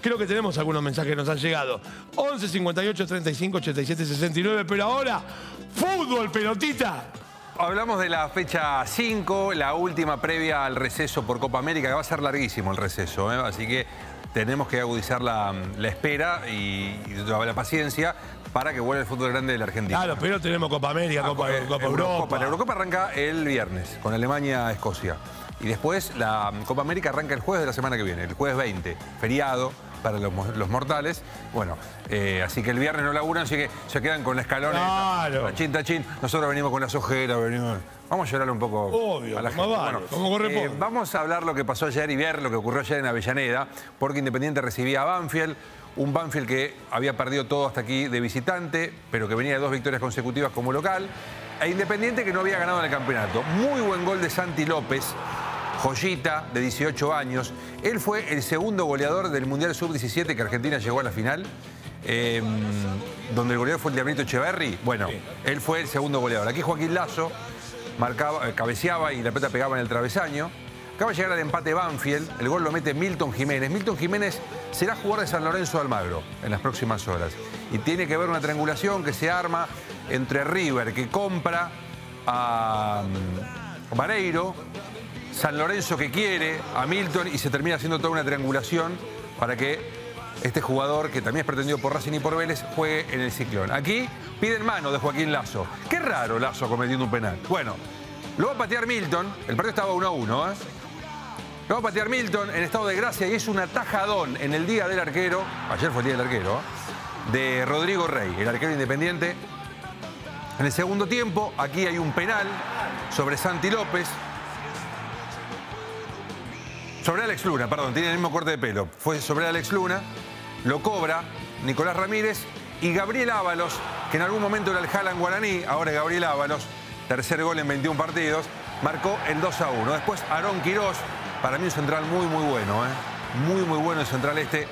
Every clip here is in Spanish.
Creo que tenemos algunos mensajes que nos han llegado. 11 58 35 87 69, pero ahora, fútbol, pelotita. Hablamos de la fecha 5, la última previa al receso por Copa América, que va a ser larguísimo el receso, ¿eh? así que tenemos que agudizar la, espera y, la paciencia para que vuelva el fútbol grande de la Argentina. Claro, pero tenemos Copa América, ah, Copa, Copa Europa. La Eurocopa arranca el viernes con Alemania-Escocia. Y después la Copa América arranca el jueves de la semana que viene, el jueves 20, feriado para los, mortales. Bueno, eh, así que el viernes no laburan, así que se quedan con la escalona. Claro. Tachin, tachin. Nosotros venimos con las ojeras, venimos... Vamos a llorar un poco Obvio, a la gente. eh, vamos a hablar lo que pasó ayer y ver lo que ocurrió ayer en Avellaneda, porque Independiente recibía a Banfield, un Banfield que había perdido todo hasta aquí de visitante, pero que venía de dos victorias consecutivas como local, e Independiente que no había ganado en el campeonato. Muy buen gol de Santi López, joyita de 18 años. Él fue el segundo goleador del Mundial Sub-17 que Argentina llegó a la final. Em, donde el goleador fue el Diablito Echeverry. Bueno, él fue el segundo goleador. Aquí Joaquín Lazo marcaba, eh, cabeceaba y la pelota pegaba en el travesaño. Acaba de llegar al empate Banfield, el gol lo mete Milton Jiménez. Milton Jiménez será jugador de San Lorenzo Almagro en las próximas horas. Y tiene que ver una triangulación que se arma entre River, que compra a Vareiro, San Lorenzo que quiere a Milton y se termina haciendo toda una triangulación para que este jugador, que también es pretendido por Racing y por Vélez, juegue en el ciclón. Aquí piden mano de Joaquín Lazo. Qué raro Lazo cometiendo un penal. Bueno, lo va a patear Milton. El partido estaba 1 a 1, ¿eh? Lo va a patear Milton en estado de gracia y es un atajadón en el día del arquero. Ayer fue el día del arquero, de Rodrigo Rey, el arquero independiente. En el segundo tiempo, aquí hay un penal sobre Santi López. Sobre Alex Luna, perdón, tiene el mismo corte de pelo. Fue sobre Alex Luna, lo cobra Nicolás Ramírez y Gabriel Ábalos, que en algún momento era el Jalan Guaraní, ahora es Gabriel Ábalos, tercer gol en 21 partidos, marcó el 2 a 1. Después Aarón Quirós, para mí un central muy, muy bueno, ¿eh? muy, muy bueno el central este,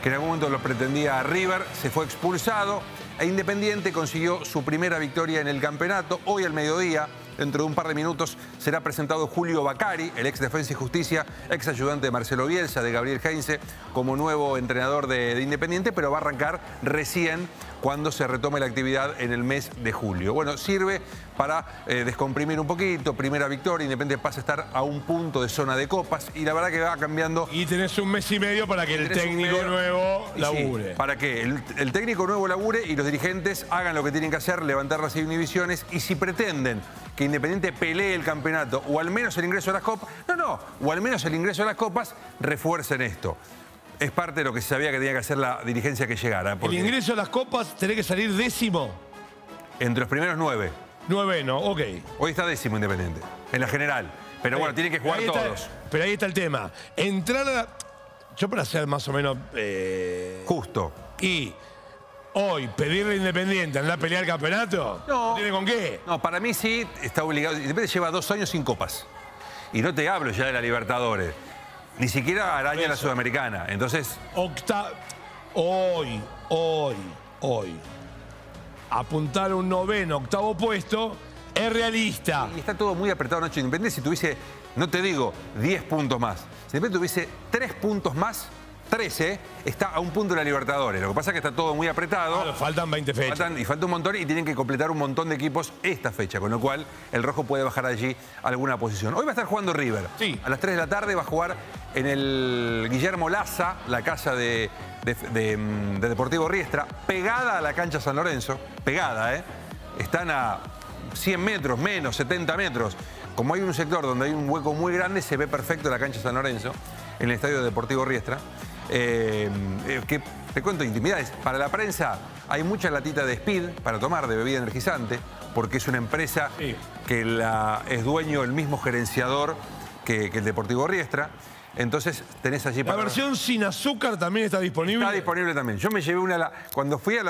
que en algún momento lo pretendía a River, se fue expulsado e Independiente consiguió su primera victoria en el campeonato. Hoy al mediodía Dentro de un par de minutos será presentado Julio Bacari, el ex Defensa y Justicia, ex ayudante de Marcelo Bielsa, de Gabriel Heinze, como nuevo entrenador de, Independiente, pero va a arrancar recién cuando se retome la actividad en el mes de julio. Bueno, sirve para eh, descomprimir un poquito, primera victoria, Independiente pasa a estar a un punto de zona de copas y la verdad que va cambiando. Y tenés un mes y medio para que el técnico nuevo labure. para que el, el técnico nuevo labure y los dirigentes hagan lo que tienen que hacer, levantar las inhibiciones y si pretenden que Independiente pelee el campeonato o al menos el ingreso a las copas, no, no, o al menos el ingreso a las copas, refuercen esto. Es parte de lo que se sabía que tenía que hacer la dirigencia que llegara. El ingreso a las copas tiene que salir décimo. Entre los primeros nueve. Nueve, no, ok. Hoy está décimo Independiente, en la general. Pero bueno, tiene que jugar todos. pero ahí está el tema. Entrar a... Yo para ser más o menos... Eh, Justo. Y hoy pedirle Independiente andar a pelear el campeonato? No. ¿Tiene con qué? No, para mí sí está obligado. Independiente lleva dos años sin copas. Y no te hablo ya de la Libertadores. Ni siquiera araña la Sudamericana. Entonces. Octa hoy, hoy, hoy. Apuntar un noveno, octavo puesto es realista. Y está todo muy apretado, Nacho. Independiente, si tuviese, no te digo 10 puntos más, si Independiente tuviese 3 puntos más, 13 está a un punto de la Libertadores. Lo que pasa es que está todo muy apretado. faltan 20 fechas. y falta un montón y tienen que completar un montón de equipos esta fecha, con lo cual el rojo puede bajar allí alguna posición. Hoy va a estar jugando River. Sí. A las 3 de la tarde va a jugar en el Guillermo Laza, la casa de, de Deportivo Riestra, pegada a la cancha San Lorenzo. Pegada, ¿eh? Están a 100 metros, menos, 70 metros. Como hay un sector donde hay un hueco muy grande, se ve perfecto la cancha San Lorenzo, en el estadio Deportivo Riestra. Eh, eh, que te cuento intimidades. Para la prensa hay mucha latita de speed para tomar de bebida energizante, porque es una empresa que la, es dueño el mismo gerenciador que, el Deportivo Riestra. Entonces tenés allí para... ¿La versión sin azúcar también está disponible? Está disponible también. Yo me llevé una... Cuando fui a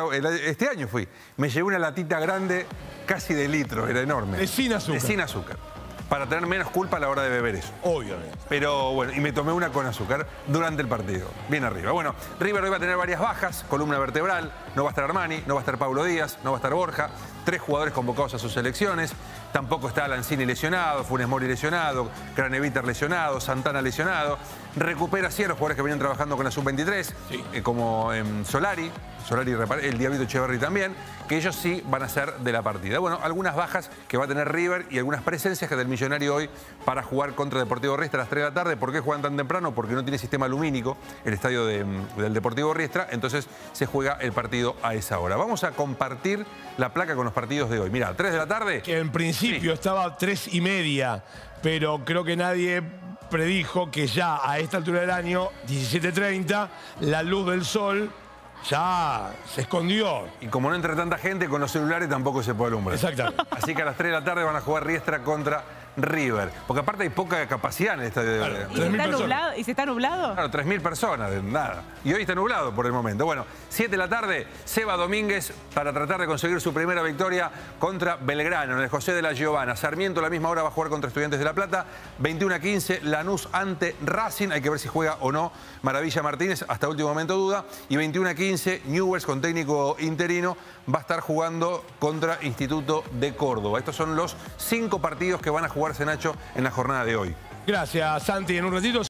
este año fui, me llevé una latita grande, casi de litro, era enorme. De sin azúcar. De sin azúcar para tener menos culpa a la hora de beber eso. Obviamente. Pero bueno, y me tomé una con azúcar durante el partido. Bien arriba. Bueno, River hoy va a tener varias bajas, columna vertebral, no va a estar Armani, no va a estar Paulo Díaz, no va a estar Borja, tres jugadores convocados a sus selecciones, tampoco está Lancini lesionado, Funes Mori lesionado, Craneviter lesionado, Santana lesionado. recupera sí a los jugadores que venían trabajando con la sub-23, Sí. eh, como em, Solari, Solari, el Diablito Echeverry también, que ellos sí van a ser de la partida. Bueno, algunas bajas que va a tener River y algunas presencias que del Millonario hoy para jugar contra Deportivo Riestra a las 3 de la tarde. ¿Por qué juegan tan temprano? Porque no tiene sistema lumínico el estadio de, em, del Deportivo Riestra, entonces se juega el partido a esa hora. Vamos a compartir la placa con los partidos de hoy. Mira, 3 de la tarde. Que en principio estaba tres y media, pero creo que nadie predijo que ya a esta altura del año, 17.30, la luz del sol ya se escondió. Y como no entra tanta gente, con los celulares tampoco se puede alumbrar. Exactamente. Así que a las 3 de la tarde van a jugar Riestra contra River. Porque aparte hay poca capacidad en el estadio de Claro. ¿Y, 3.000 se está nublado? ¿Y se está nublado? Claro, 3.000 personas, de nada. Y hoy está nublado por el momento. Bueno, 7 de la tarde, Seba Domínguez para tratar de conseguir su primera victoria contra Belgrano en el José de la Giovana. Sarmiento a la misma hora va a jugar contra Estudiantes de La Plata. 21 a 15, Lanús ante Racing. Hay que ver si juega o no Maravilla Martínez. Hasta último momento duda. Y 21 a 15, Newells con técnico interino va a estar jugando contra Instituto de Córdoba. Estos son los cinco partidos que van a jugarse, Nacho, en la jornada de hoy. Gracias, Santi. En un ratito